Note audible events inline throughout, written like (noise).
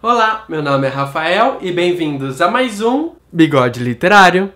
Olá, meu nome é Rafael e bem-vindos a mais um Bigode Literário.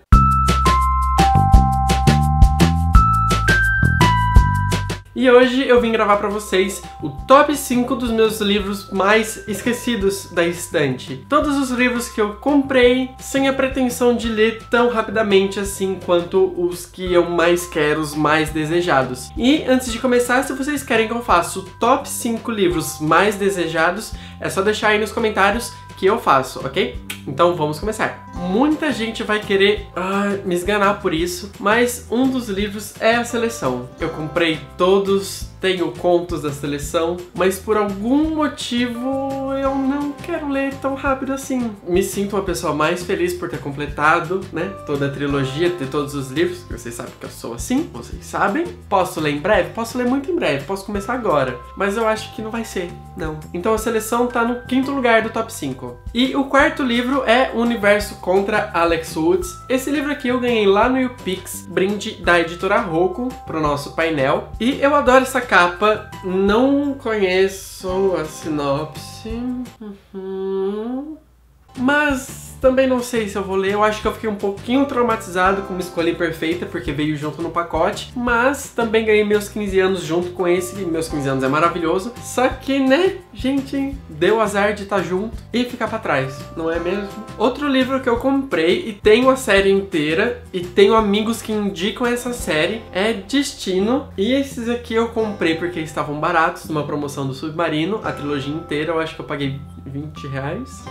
E hoje eu vim gravar pra vocês o top 5 dos meus livros mais esquecidos da estante. Todos os livros que eu comprei sem a pretensão de ler tão rapidamente assim quanto os que eu mais quero, os mais desejados. E antes de começar, se vocês querem que eu faça o top 5 livros mais desejados, é só deixar aí nos comentários que eu faço, ok? Então vamos começar. Muita gente vai querer ah, me esganar por isso, mas um dos livros é a seleção. Eu comprei todos tenho contos da seleção, mas por algum motivo eu não quero ler tão rápido assim. Me sinto uma pessoa mais feliz por ter completado, né, toda a trilogia, ter todos os livros, vocês sabem que eu sou assim, vocês sabem. Posso ler em breve? Posso ler muito em breve, posso começar agora, mas eu acho que não vai ser, não. Então a seleção tá no quinto lugar do top 5. E o quarto livro é O Universo contra Alex Woods. Esse livro aqui eu ganhei lá no YouPix, brinde da editora Roku pro nosso painel. E eu adoro essa capa, não conheço a sinopse. Mm-hmm. Mas também não sei se eu vou ler, eu acho que eu fiquei um pouquinho traumatizado com uma escolha perfeita, porque veio junto no pacote, mas também ganhei meus 15 anos junto com esse, meus 15 anos é maravilhoso, só que, né, gente, deu azar de estar tá junto e ficar para trás, não é mesmo? Outro livro que eu comprei e tenho a série inteira e tenho amigos que indicam essa série é Destino, e esses aqui eu comprei porque estavam baratos, numa promoção do Submarino, a trilogia inteira, eu acho que eu paguei 20 reais.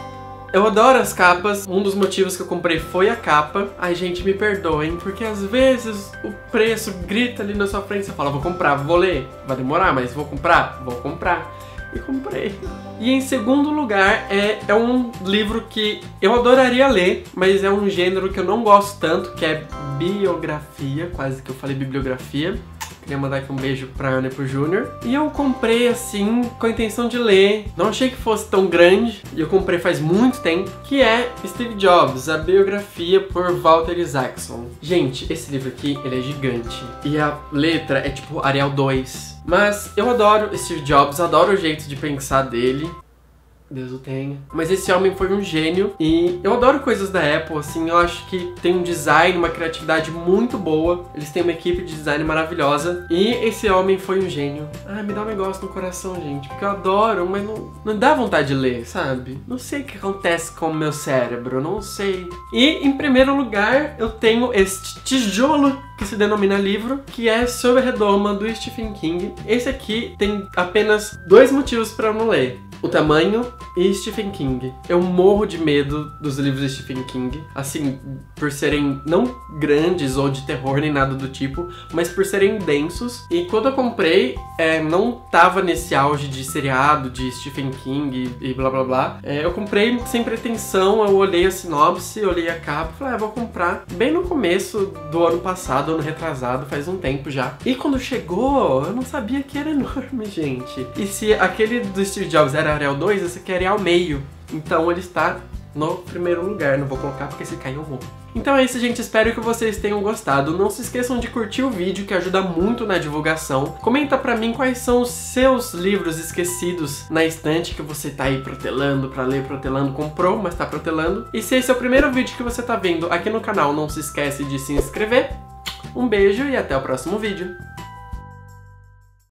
Eu adoro as capas. Um dos motivos que eu comprei foi a capa. Ai, gente, me perdoem, porque às vezes o preço grita ali na sua frente. Você fala, vou comprar, vou ler. Vai demorar, mas vou comprar? Vou comprar. E comprei. E em segundo lugar, é, é um livro que eu adoraria ler, mas é um gênero que eu não gosto tanto, que é biografia, quase que eu falei bibliografia. Queria mandar aqui um beijo pra Ana e pro Júnior. E eu comprei assim, com a intenção de ler. Não achei que fosse tão grande. E eu comprei faz muito tempo. Que é Steve Jobs, a biografia por Walter Isaacson. Gente, esse livro aqui, ele é gigante. E a letra é tipo Arial 2. Mas eu adoro Steve Jobs, adoro o jeito de pensar dele. Deus o tenha. Mas esse homem foi um gênio e eu adoro coisas da Apple, assim, eu acho que tem um design, uma criatividade muito boa. Eles têm uma equipe de design maravilhosa e esse homem foi um gênio. Ah, me dá um negócio no coração, gente, porque eu adoro, mas não, não dá vontade de ler, sabe? Não sei o que acontece com o meu cérebro, não sei. E em primeiro lugar, eu tenho este tijolo que se denomina livro, que é Sobre a Redoma do Stephen King. Esse aqui tem apenas dois motivos para eu não ler o tamanho e Stephen King. Eu morro de medo dos livros de Stephen King, assim, por serem não grandes ou de terror nem nada do tipo, mas por serem densos. E quando eu comprei, é, não tava nesse auge de seriado de Stephen King e, blá blá blá. É, eu comprei sem pretensão, eu olhei a sinopse, olhei a capa, falei, ah, vou comprar bem no começo do ano passado, ano retrasado, faz um tempo já. E quando chegou, eu não sabia que era enorme, (laughs) gente. E se aquele do Steve Jobs era Arial 2, esse aqui é Arial meio. Então ele está no primeiro lugar. Não vou colocar porque se cair eu vou. Então é isso, gente. Espero que vocês tenham gostado. Não se esqueçam de curtir o vídeo, que ajuda muito na divulgação. Comenta pra mim quais são os seus livros esquecidos na estante que você tá aí protelando pra ler, protelando, comprou, mas tá protelando. E se esse é o primeiro vídeo que você tá vendo aqui no canal, não se esquece de se inscrever. Um beijo e até o próximo vídeo.